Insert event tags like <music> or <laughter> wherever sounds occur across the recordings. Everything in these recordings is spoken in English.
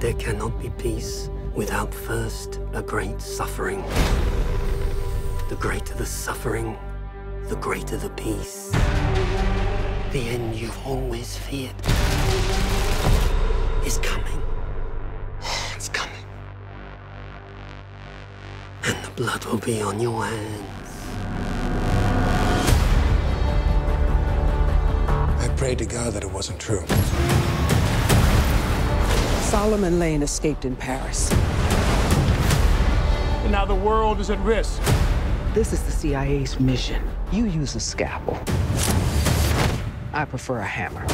There cannot be peace without first a great suffering. The greater the suffering, the greater the peace. The end you've always feared is coming. <sighs> It's coming. And the blood will be on your hands. I prayed to God that it wasn't true. Solomon Lane escaped in Paris. And now the world is at risk. This is the CIA's mission. You use a scalpel. I prefer a hammer.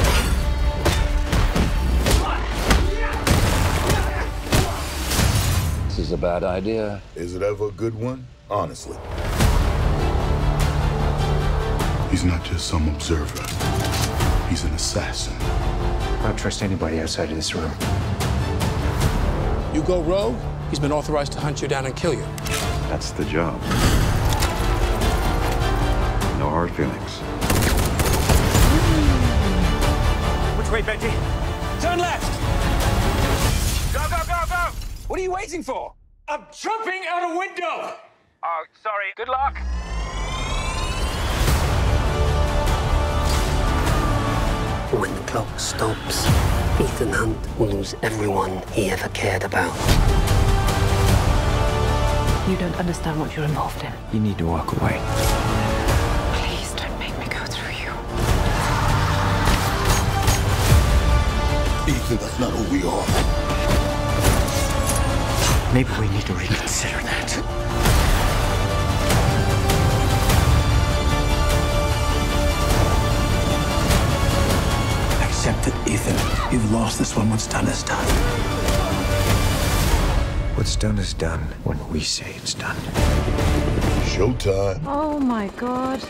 This is a bad idea. Is it ever a good one? Honestly. He's not just some observer. He's an assassin. I don't trust anybody outside of this room. You go rogue, he's been authorized to hunt you down and kill you. That's the job. No hard feelings. Which way, Benji? Turn left! Go, go, go, go! What are you waiting for? I'm jumping out a window! Oh, sorry. Good luck. When the clock stops, Ethan Hunt will lose everyone he ever cared about. You don't understand what you're involved in. You need to walk away. Please don't make me go through you. Ethan, that's not who we are. Maybe we need to reconsider that. You've lost this one. What's done is done. What's done is done when we say it's done. Showtime. Oh my god.